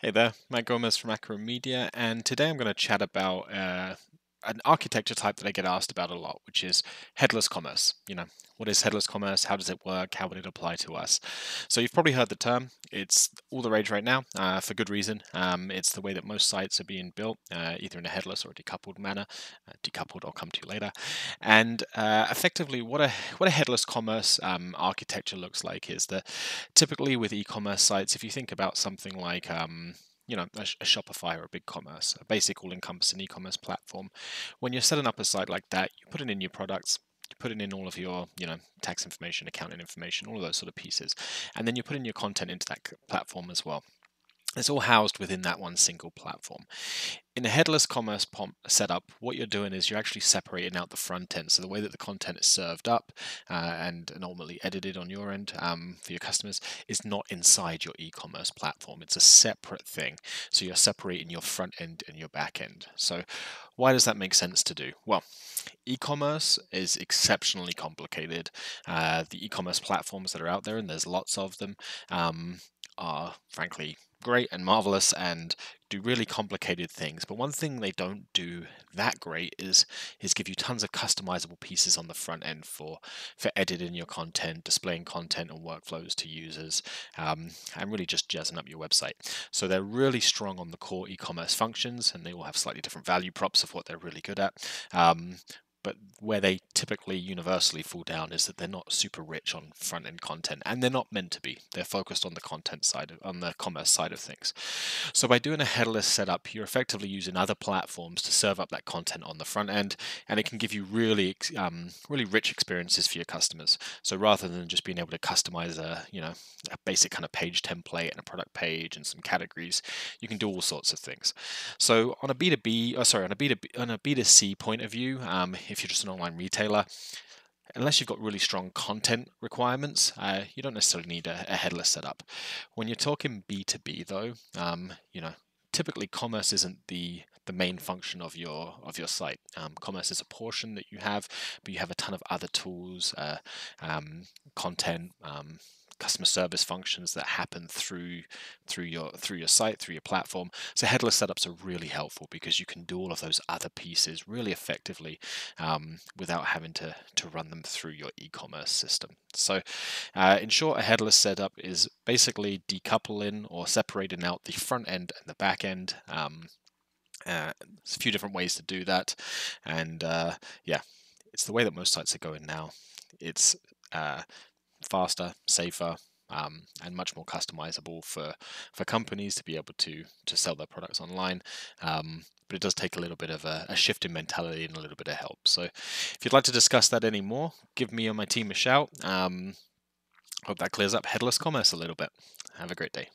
Hey there, Matt Gomez from Acro Media, and today I'm going to chat about uh, an architecture type that I get asked about a lot, which is headless commerce. You know, what is headless commerce? How does it work? How would it apply to us? So you've probably heard the term. It's all the rage right now uh, for good reason. Um, it's the way that most sites are being built, uh, either in a headless or a decoupled manner. Uh, decoupled, I'll come to later. And uh, effectively, what a what a headless commerce um, architecture looks like is that typically with e-commerce sites, if you think about something like um, you know, a, a, Shopify or a BigCommerce, a basic all-encompassing e-commerce platform. When you're setting up a site like that, you put it in your products, you put in all of your, you know, tax information, accounting information, all of those sort of pieces, and then you put in your content into that platform as well. It's all housed within that one single platform. In a headless commerce setup, what you're doing is you're actually separating out the front end. So the way that the content is served up uh, and normally edited on your end um, for your customers is not inside your e-commerce platform. It's a separate thing. So you're separating your front end and your back end. So why does that make sense to do? Well, e-commerce is exceptionally complicated. Uh, the e-commerce platforms that are out there, and there's lots of them, um, are frankly great and marvelous and do really complicated things. But one thing they don't do that great is is give you tons of customizable pieces on the front end for for editing your content, displaying content and workflows to users, um, and really just jazzing up your website. So they're really strong on the core e-commerce functions, and they all have slightly different value props of what they're really good at. Um, but where they typically universally fall down is that they're not super rich on front end content and they're not meant to be. They're focused on the content side of, on the commerce side of things. So by doing a headless setup you're effectively using other platforms to serve up that content on the front end and it can give you really um, really rich experiences for your customers. So rather than just being able to customize a you know a basic kind of page template and a product page and some categories you can do all sorts of things. So on a b2b oh, sorry on a b2b on a b2c point of view um, if you're just an online retailer, unless you've got really strong content requirements, uh, you don't necessarily need a, a, headless setup. When you're talking B2B though, um, you know, typically commerce isn't the the main function of your of your site. Um, commerce is a portion that you have, but you have a ton of other tools, uh, um, content, um, customer service functions that happen through through your through your site through your platform. So headless setups are really helpful because you can do all of those other pieces really effectively um, without having to to run them through your e-commerce system. So uh, in short a headless setup is basically decoupling or separating out the front end and the back end um, uh, there's a few different ways to do that. And uh, yeah it's the way that most sites are going now. It's uh, faster, safer, um, and much more customizable for for companies to be able to to sell their products online. Um, but it does take a little bit of a, a, shift in mentality and a little bit of help. So, if you'd like to discuss that anymore, give me or my team a shout. Um, hope that clears up headless commerce a little bit. Have a great day.